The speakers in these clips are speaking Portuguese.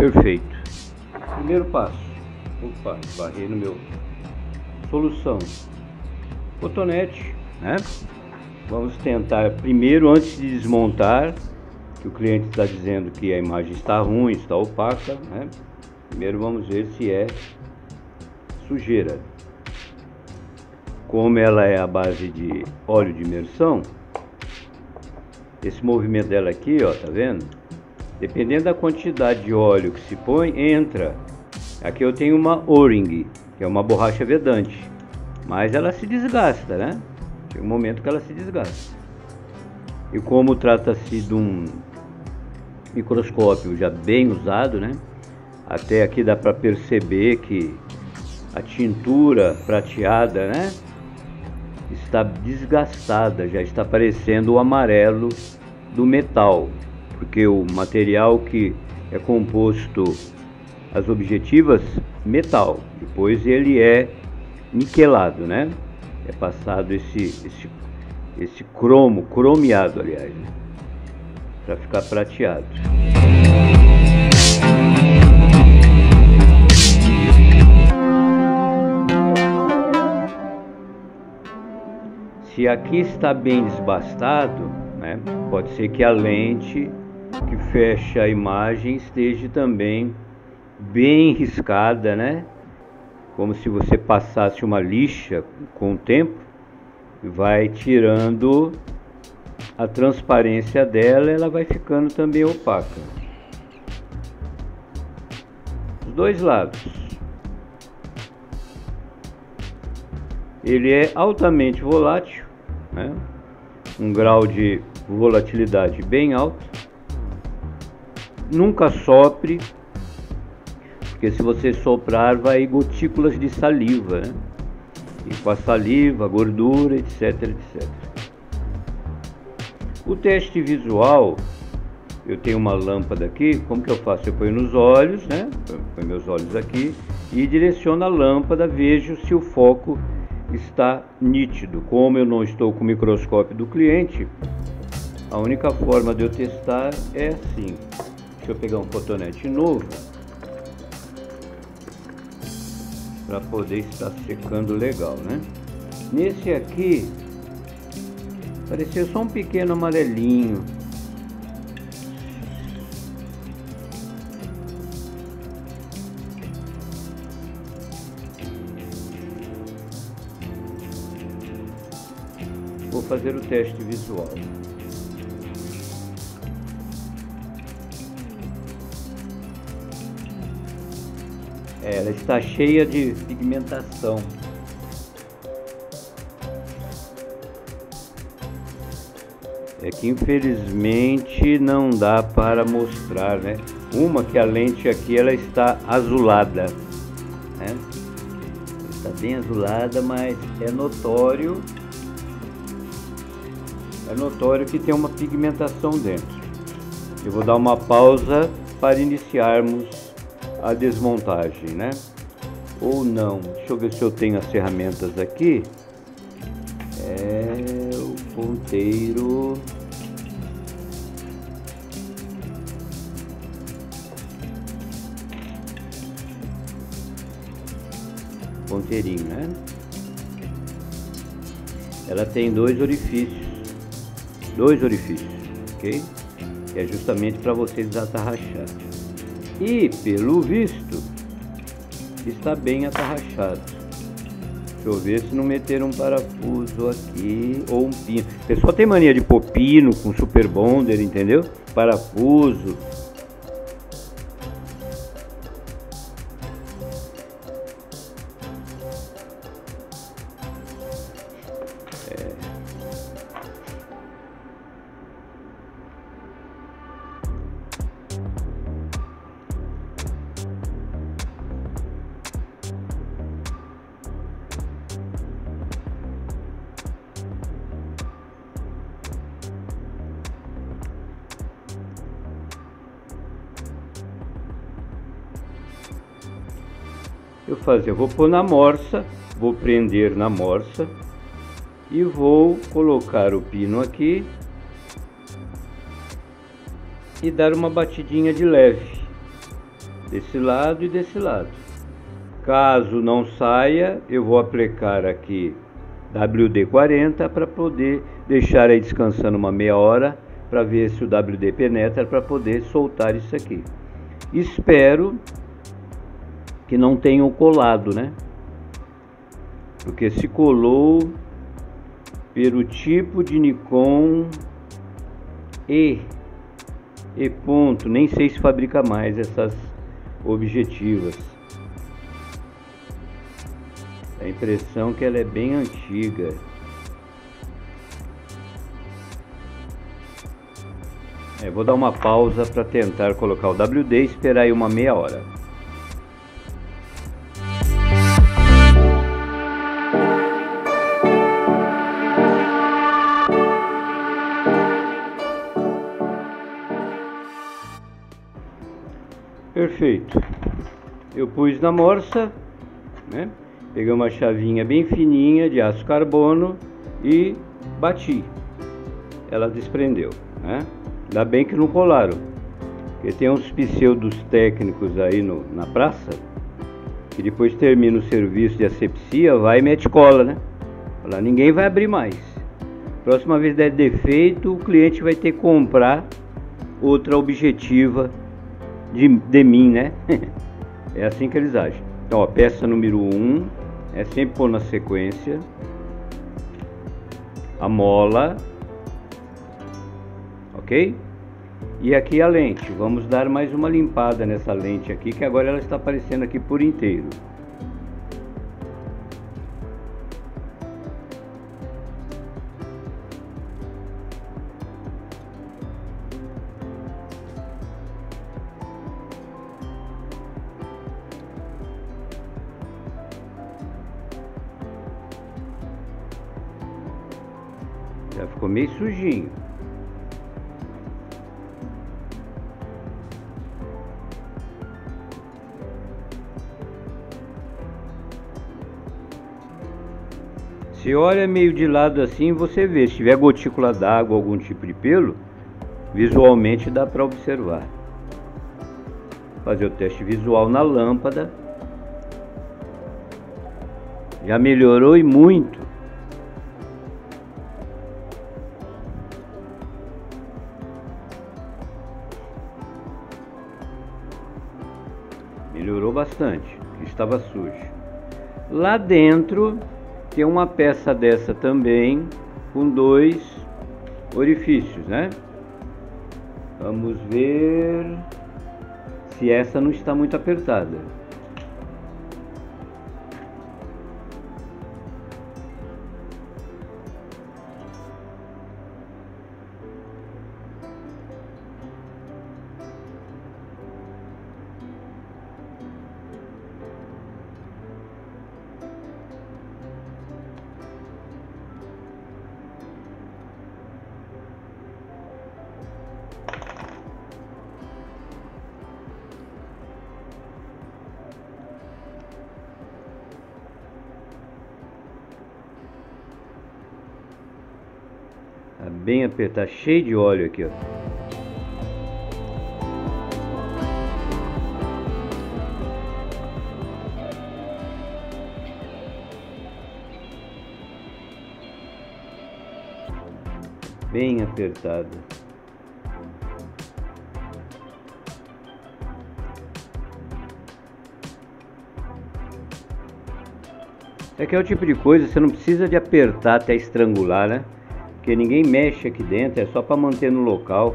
Perfeito. Primeiro passo. Opa, barrei no meu. Solução. Cotonete, né? Vamos tentar primeiro, antes de desmontar, que o cliente está dizendo que a imagem está ruim, está opaca, né? Primeiro vamos ver se é sujeira. Como ela é a base de óleo de imersão, esse movimento dela aqui, ó, tá vendo? Dependendo da quantidade de óleo que se põe, entra. Aqui eu tenho uma O-ring, que é uma borracha vedante, mas ela se desgasta, né? Chega um momento que ela se desgasta. E como trata-se de um microscópio já bem usado, né? Até aqui dá para perceber que a tintura prateada, né? Está desgastada, já está parecendo o amarelo do metal porque o material que é composto as objetivas metal, depois ele é niquelado, né? É passado esse esse esse cromo, cromeado, aliás, né? para ficar prateado. Se aqui está bem desbastado, né? Pode ser que a lente que fecha a imagem esteja também bem riscada, né? Como se você passasse uma lixa com o tempo vai tirando a transparência dela, ela vai ficando também opaca. Os dois lados. Ele é altamente volátil, né? um grau de volatilidade bem alto nunca sopre, porque se você soprar vai gotículas de saliva, né? E com a saliva, gordura, etc, etc. O teste visual, eu tenho uma lâmpada aqui, como que eu faço? Eu ponho nos olhos, né? Ponho meus olhos aqui e direciono a lâmpada, vejo se o foco está nítido. Como eu não estou com o microscópio do cliente, a única forma de eu testar é assim. Deixa eu pegar um cotonete novo para poder estar secando legal, né? Nesse aqui pareceu só um pequeno amarelinho. Vou fazer o teste visual. Ela está cheia de pigmentação. É que infelizmente não dá para mostrar, né? Uma que a lente aqui ela está azulada, né? Está bem azulada, mas é notório, é notório que tem uma pigmentação dentro. Eu vou dar uma pausa para iniciarmos a desmontagem, né? Ou não. Deixa eu ver se eu tenho as ferramentas aqui. É o ponteiro. Ponteirinho, né? Ela tem dois orifícios. Dois orifícios, ok? Que é justamente para você desatarrachar e, pelo visto, está bem atarrachado. Deixa eu ver se não meter um parafuso aqui ou um pino. O pessoal tem mania de pôr pino com super bonder, entendeu? Parafuso. Eu? Eu vou pôr na morsa, vou prender na morsa e vou colocar o pino aqui e dar uma batidinha de leve desse lado e desse lado. Caso não saia, eu vou aplicar aqui WD-40 para poder deixar aí descansando uma meia hora para ver se o WD penetra para poder soltar isso aqui. Espero que não tenham colado, né? Porque se colou pelo tipo de Nikon E E ponto, nem sei se fabrica mais essas objetivas. A impressão que ela é bem antiga. É, vou dar uma pausa para tentar colocar o WD e esperar aí uma meia hora. Eu pus na morsa, né? Peguei uma chavinha bem fininha de aço carbono e bati. Ela desprendeu, né? Ainda bem que não colaram. Porque tem uns pseudos técnicos aí no, na praça que depois termina o serviço de asepsia, vai e mete cola, né? Fala, ninguém vai abrir mais. Próxima vez der defeito, o cliente vai ter que comprar outra objetiva de, de mim, né? é assim que eles agem. Então, ó, peça número 1 um, é sempre pôr na sequência a mola, ok? E aqui a lente, vamos dar mais uma limpada nessa lente aqui, que agora ela está aparecendo aqui por inteiro. Meio sujinho. Se olha meio de lado assim, você vê. Se tiver gotícula d'água, algum tipo de pelo, visualmente dá para observar. Fazer o teste visual na lâmpada. Já melhorou e muito. Estava sujo. Lá dentro tem uma peça dessa também com dois orifícios, né? Vamos ver se essa não está muito apertada. Bem apertado, cheio de óleo aqui, ó. Bem apertado. É que é o tipo de coisa, você não precisa de apertar até estrangular, né? Porque ninguém mexe aqui dentro, é só para manter no local.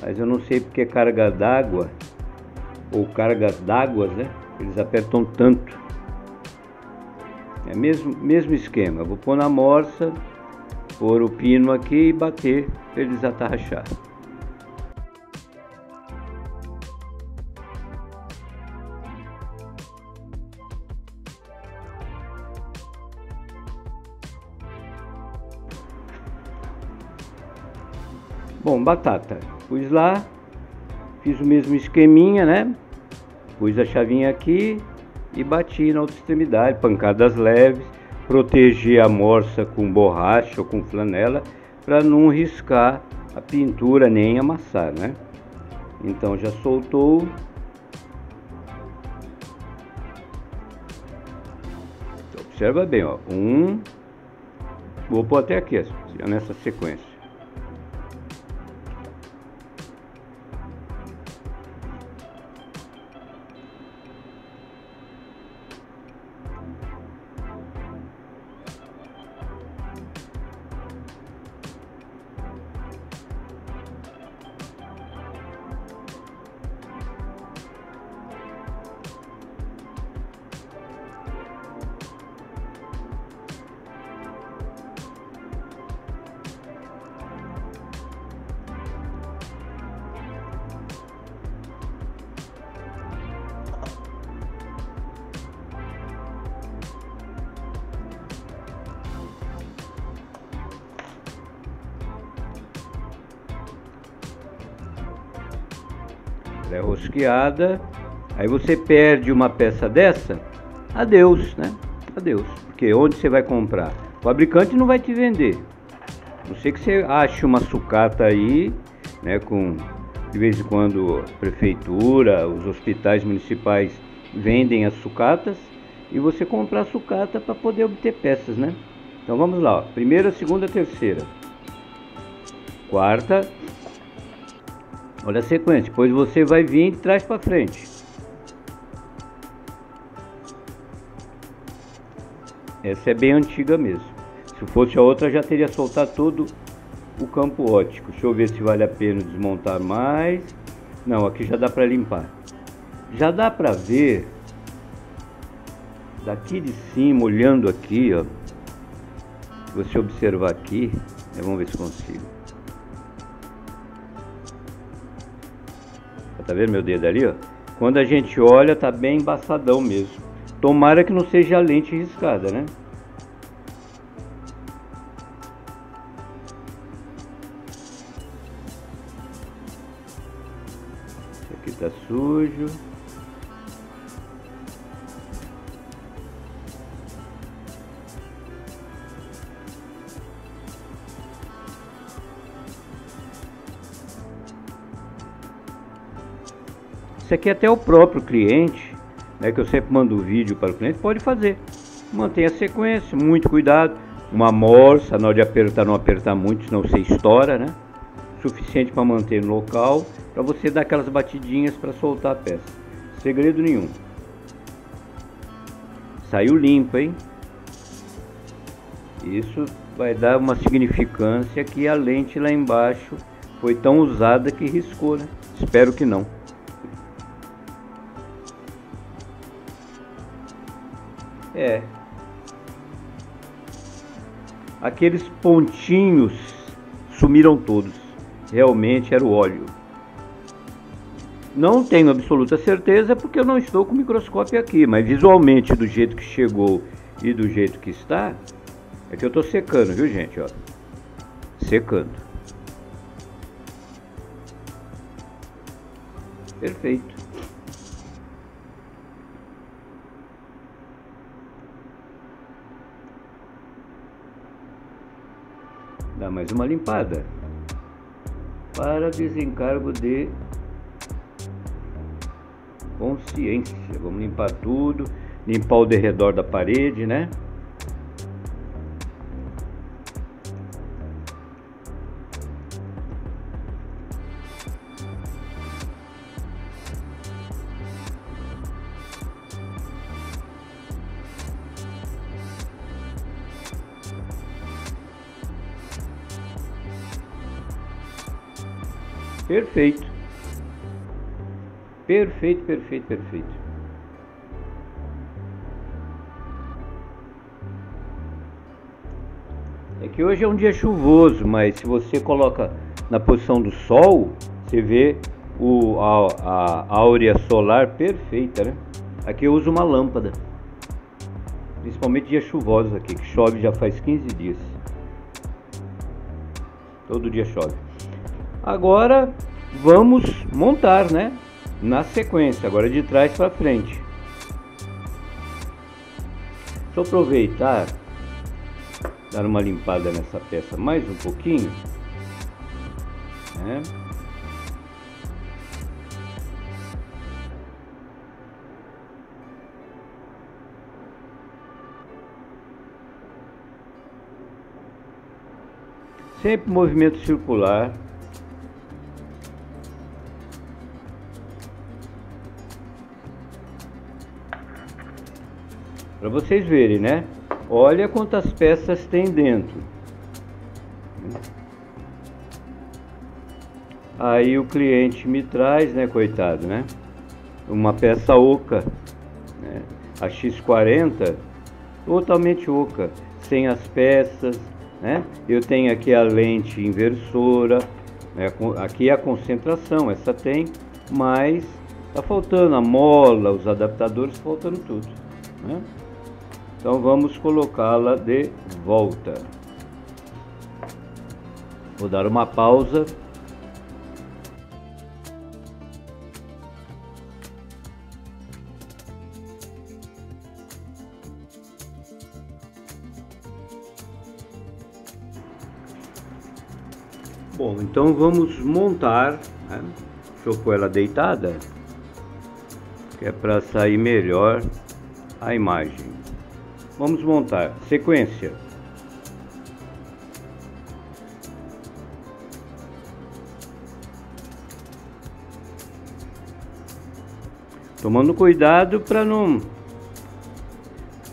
Mas eu não sei porque carga d'água ou cargas d'água, né? Eles apertam tanto. É mesmo mesmo esquema. vou pôr na morsa, pôr o pino aqui e bater para ele desatarrachar. Bom, batata. Pus lá, fiz o mesmo esqueminha, né? Pus a chavinha aqui, e bati na outra extremidade, pancadas leves, proteger a morsa com borracha ou com flanela para não riscar a pintura nem amassar, né? Então já soltou. Observa bem, ó. Um. Vou pôr até aqui, nessa sequência. É rosqueada, aí você perde uma peça dessa, adeus, né? Adeus. Porque onde você vai comprar? O fabricante não vai te vender. Não sei que você ache uma sucata aí, né? Com de vez em quando a prefeitura, os hospitais municipais vendem as sucatas e você comprar a sucata para poder obter peças, né? Então vamos lá, ó. primeira, segunda, terceira, quarta, Olha a sequência, depois você vai vir de trás para frente. Essa é bem antiga mesmo. Se fosse a outra já teria soltado todo o campo ótico. Deixa eu ver se vale a pena desmontar mais. Não, aqui já dá para limpar. Já dá para ver daqui de cima, olhando aqui, ó. Se você observar aqui, né, vamos ver se consigo. Tá vendo meu dedo ali, ó? Quando a gente olha, tá bem embaçadão mesmo. Tomara que não seja a lente riscada, né? Esse aqui tá sujo. Aqui até o próprio cliente, né, que eu sempre mando o vídeo para o cliente, pode fazer. Mantenha a sequência, muito cuidado. Uma morsa, na hora de apertar, não apertar muito, senão você estoura, né? Suficiente para manter no local, para você dar aquelas batidinhas para soltar a peça. Segredo nenhum. Saiu limpo, hein? Isso vai dar uma significância que a lente lá embaixo foi tão usada que riscou, né? Espero que não. É. Aqueles pontinhos sumiram todos. Realmente era o óleo. Não tenho absoluta certeza porque eu não estou com o microscópio aqui, mas visualmente do jeito que chegou e do jeito que está, é que eu estou secando, viu gente? Ó. Secando. Perfeito. Dá mais uma limpada. Para desencargo de consciência. Vamos limpar tudo, limpar o derredor da parede, né? Perfeito, perfeito, perfeito. É que hoje é um dia chuvoso, mas se você coloca na posição do sol, você vê o, a, a áurea solar perfeita, né? Aqui eu uso uma lâmpada. Principalmente dias chuvosos aqui, que chove já faz 15 dias. Todo dia chove. Agora vamos montar, né? Na sequência, agora de trás para frente. Eu aproveitar, dar uma limpada nessa peça mais um pouquinho. Né? Sempre movimento circular. Para vocês verem, né? Olha quantas peças tem dentro. Aí o cliente me traz, né, coitado, né? Uma peça oca, né? a X40, totalmente oca, sem as peças, né? Eu tenho aqui a lente inversora, né? aqui a concentração, essa tem, mas tá faltando a mola, os adaptadores, faltando tudo. Né? Então vamos colocá-la de volta. Vou dar uma pausa Bom, então vamos montar, né? deixa eu pôr ela deitada, que é para sair melhor a imagem. Vamos montar sequência. Tomando cuidado para não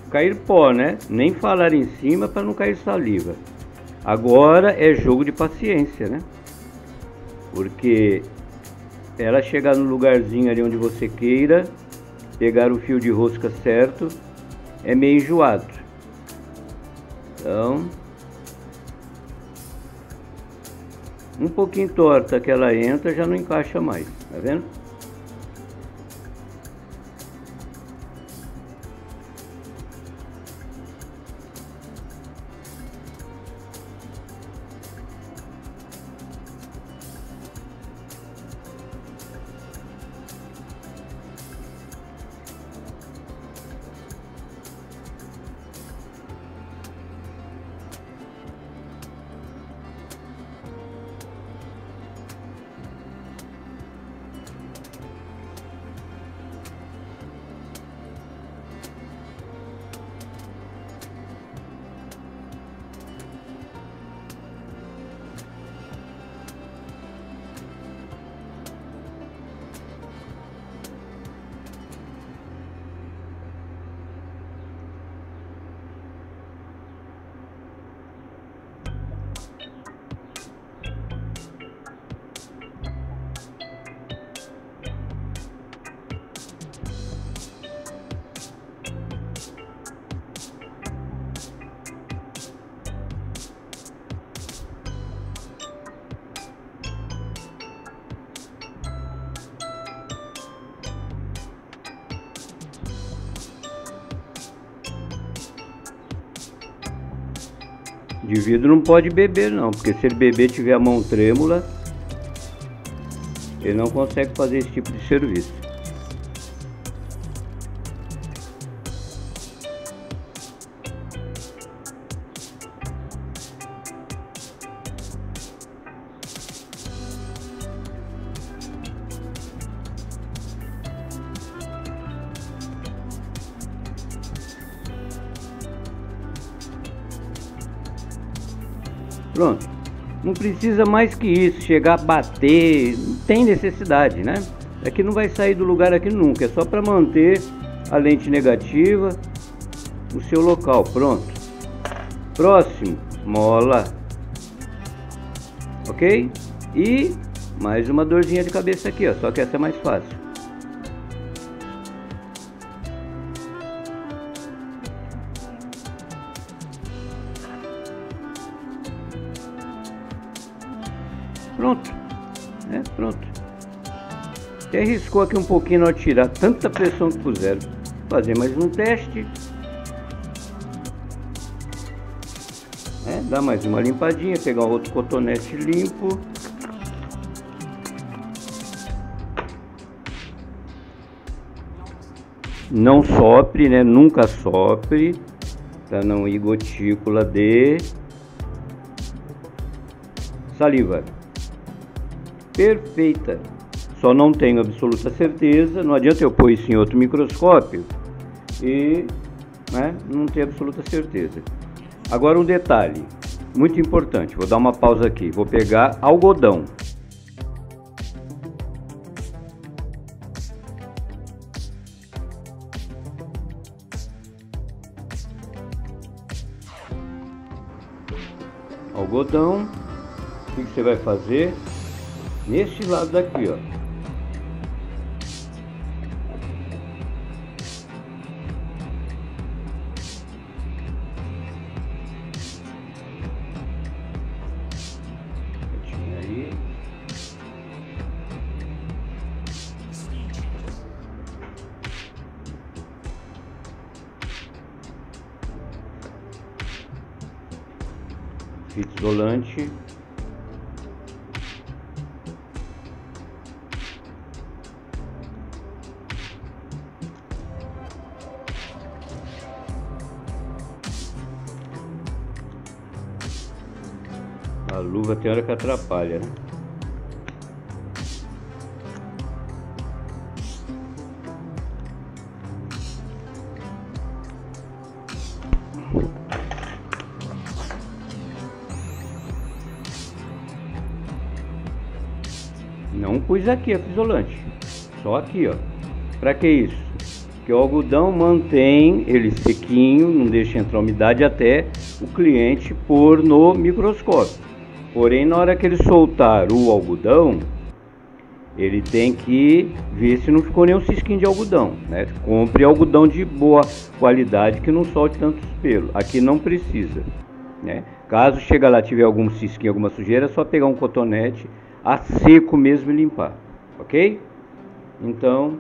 cair pó, né? Nem falar em cima para não cair saliva. Agora é jogo de paciência, né? Porque ela chegar no lugarzinho ali onde você queira, pegar o fio de rosca certo, é meio enjoado. Então, um pouquinho torta que ela entra já não encaixa mais, tá vendo? Vidro não pode beber não, porque se ele beber tiver a mão trêmula, ele não consegue fazer esse tipo de serviço. Precisa mais que isso, chegar a bater, tem necessidade, né? É que não vai sair do lugar aqui nunca, é só para manter a lente negativa no seu local. Pronto. Próximo, mola. Ok? E mais uma dorzinha de cabeça aqui, ó, só que essa é mais fácil. Riscou aqui um pouquinho ao tirar tanta pressão que puseram. Fazer mais um teste. É, dá mais uma limpadinha, pegar outro cotonete limpo. Não sopre, né? Nunca sopre. para não ir gotícula de saliva. Perfeita. Só não tenho absoluta certeza, não adianta eu pôr isso em outro microscópio e né, não ter absoluta certeza. Agora um detalhe, muito importante, vou dar uma pausa aqui, vou pegar algodão. Algodão, o que, você vai fazer? Neste lado daqui, ó. Fita isolante a luva tem hora que atrapalha né? Pus aqui a isolante, só aqui, ó. Para que isso? Que o algodão mantém ele sequinho, não deixa entrar umidade até o cliente pôr no microscópio. Porém, na hora que ele soltar o algodão, ele tem que ver se não ficou nenhum cisquinho de algodão, né? Compre algodão de boa qualidade que não solte tantos pelos. Aqui não precisa, né? Caso chega lá tiver algum cisquinho, alguma sujeira, é só pegar um cotonete a seco mesmo e limpar, ok? Então,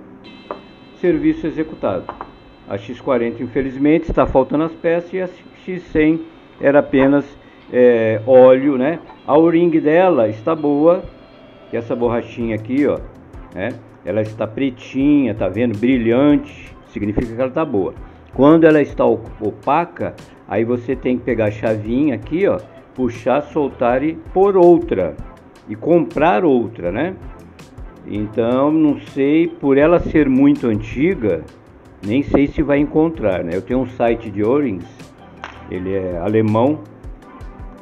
serviço executado. A X40 infelizmente está faltando as peças e a X100 era apenas é, óleo, né? A o-ring dela está boa, que essa borrachinha aqui, ó, né? Ela está pretinha, tá vendo? Brilhante, significa que ela está boa. Quando ela está opaca, aí você tem que pegar a chavinha aqui, ó, puxar, soltar e por outra e comprar outra, né? Então, não sei, por ela ser muito antiga, nem sei se vai encontrar, né? Eu tenho um site de O-rings, ele é alemão,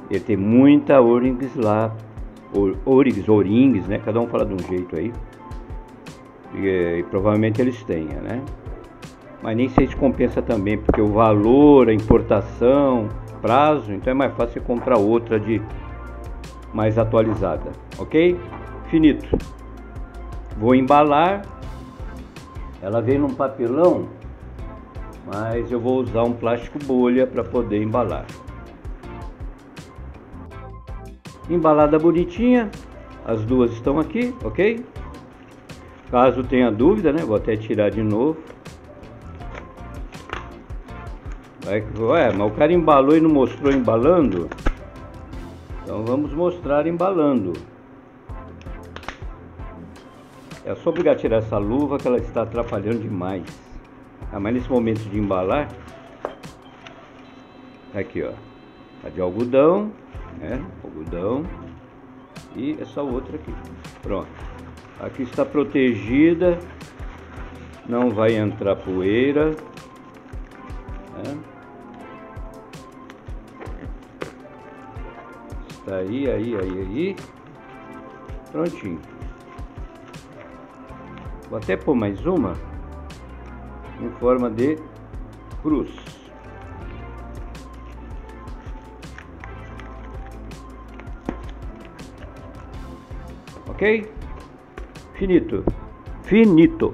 ele tem muita O-rings lá, O-rings, O-rings, né? Cada um fala de um jeito aí. E, e provavelmente eles tenham, né? Mas nem sei se compensa também, porque o valor, a importação, prazo, então é mais fácil comprar outra de mais atualizada, ok? Finito. Vou embalar. Ela vem num papelão, mas eu vou usar um plástico bolha para poder embalar. Embalada bonitinha, as duas estão aqui, ok? Caso tenha dúvida, né? Vou até tirar de novo. Vai ué, mas o cara embalou e não mostrou embalando? Então vamos mostrar embalando. É só obrigar a tirar essa luva que ela está atrapalhando demais. Ah, mas nesse momento de embalar, aqui ó, a de algodão, né? Algodão e essa outra aqui. Pronto. Aqui está protegida, não vai entrar poeira. Né? Tá aí, aí, aí, aí. Prontinho. Vou até pôr mais uma em forma de cruz. Ok? Finito. Finito.